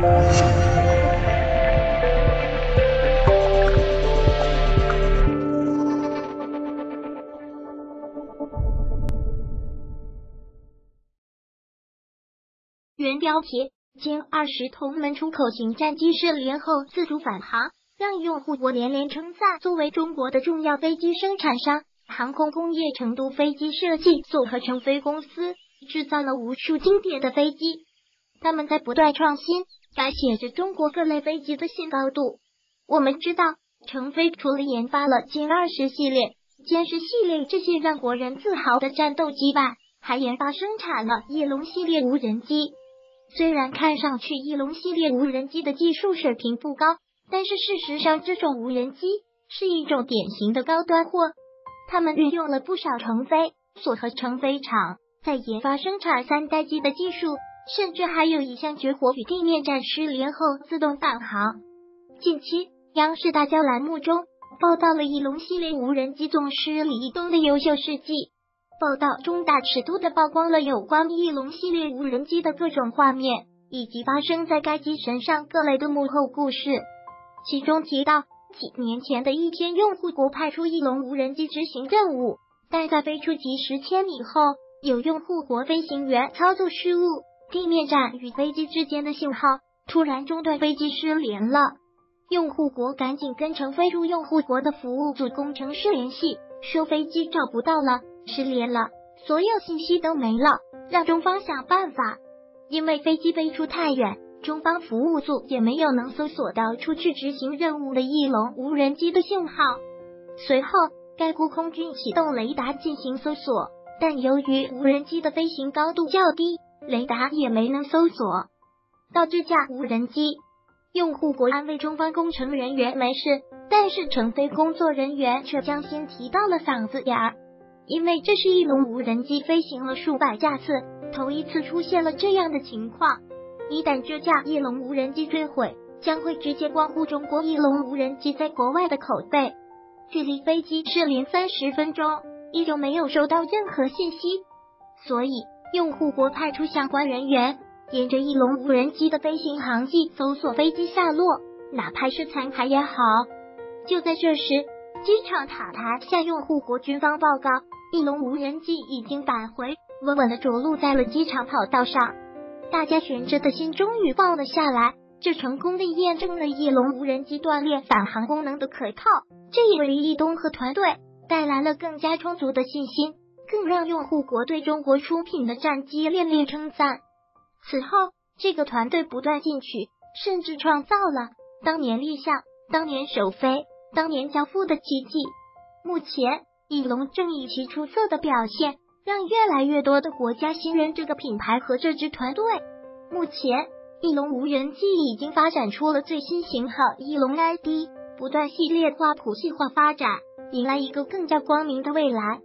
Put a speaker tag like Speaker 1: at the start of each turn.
Speaker 1: 原标题：歼二十同门出口型战机失联后自主返航，让用户国连连称赞。作为中国的重要飞机生产商，航空工业成都飞机设计组合成飞公司制造了无数经典的飞机，他们在不断创新，改写着中国各类飞机的新高度。我们知道，成飞除了研发了歼二十系列、歼十系列这些让国人自豪的战斗机外，还研发生产了翼龙系列无人机。虽然看上去翼龙系列无人机的技术水平不高，但是事实上，这种无人机是一种典型的高端货。他们运用了不少成飞所和成飞厂在研发生产三代机的技术，甚至还有一项绝活与地面战失联后自动返航。近期，央视大疆栏目中报道了翼龙系列无人机总师李义东的优秀事迹。报道中大尺度的曝光了有关翼龙系列无人机的各种画面，以及发生在该机身上各类的幕后故事。其中提到，几年前的一天，用户国派出翼龙无人机执行任务，但在飞出几十千米后，有用户国飞行员操作失误，地面站与飞机之间的信号突然中断，飞机失联了。用户国赶紧跟乘飞入用户国的服务组工程师联系，说飞机找不到了。失联了，所有信息都没了，让中方想办法。因为飞机飞出太远，中方服务组也没有能搜索到出去执行任务的翼龙无人机的信号。随后，该国空军启动雷达进行搜索，但由于无人机的飞行高度较低，雷达也没能搜索到这架无人机。用户国安慰中方工程人员没事，但是乘飞工作人员却将心提到了嗓子眼儿。因为这是翼龙无人机飞行了数百架次，头一次出现了这样的情况。一旦这架翼龙无人机坠毁，将会直接关乎中国翼龙无人机在国外的口碑。距离飞机失联三十分钟，依旧没有收到任何信息，所以用户国派出相关人员，沿着翼龙无人机的飞行航迹搜索飞机下落，哪怕是残骸也好。就在这时，机场塔台向用户国军方报告。翼龙无人机已经返回，稳稳的着陆在了机场跑道上。大家悬着的心终于放了下来，这成功的验证了翼龙无人机锻炼返航功能的可靠。这也为翼东和团队带来了更加充足的信心，更让用户国对中国出品的战机恋恋称赞。此后，这个团队不断进取，甚至创造了当年立项、当年首飞、当年交付的奇迹。目前。翼龙正以其出色的表现，让越来越多的国家信任这个品牌和这支团队。目前，翼龙无人机已经发展出了最新型号翼龙 ID，不断系列化、谱系化发展，迎来一个更加光明的未来。